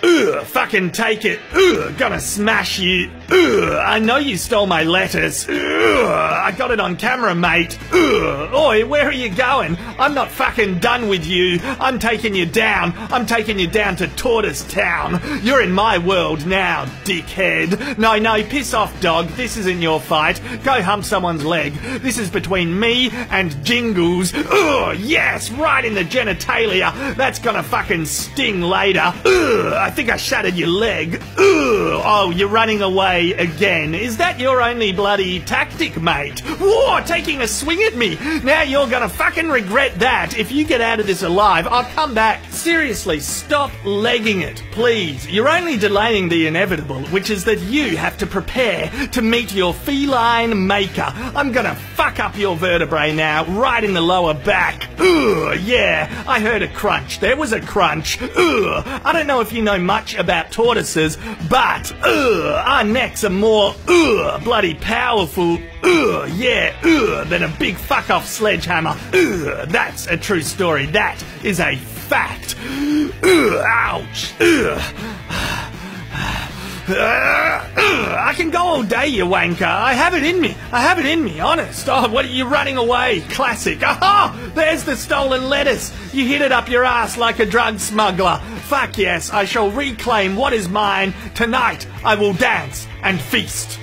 Ugh, fucking take it. Ugh, gonna smash you. Ugh, I know you stole my letters. Ugh, I got it on camera, mate. Ugh, oi, where are you going? I'm not fucking done with you. I'm taking you down. I'm taking you down to Tortoise Town. You're in my world now, dickhead. No, no, piss off, dog. This isn't your fight. Go hump someone's leg. This is between me and Jingles. Ugh, yes, right in the genitalia. That's gonna fucking sting later. Ugh, I think I shattered your leg. Ugh. Oh, you're running away again. Is that your only bloody tactic, mate? Whoa, taking a swing at me. Now you're gonna fucking regret that. If you get out of this alive, I'll come back. Seriously, stop legging it, please. You're only delaying the inevitable, which is that you have to prepare to meet your feline maker. I'm gonna fuck up your vertebrae now, right in the lower back. Ugh, yeah, I heard a crunch. There was a crunch. Ugh, I don't know if you know much about tortoises, but ugh, our necks are more ugh, bloody powerful. Ugh, yeah, uh, than a big fuck off sledgehammer. Uh, that's a true story. That is a fact. Uh, ouch. I can go all day, you wanker. I have it in me. I have it in me, honest. Oh, what are you running away? Classic. Aha! There's the stolen lettuce. You hid it up your ass like a drug smuggler. Fuck yes, I shall reclaim what is mine. Tonight, I will dance and feast.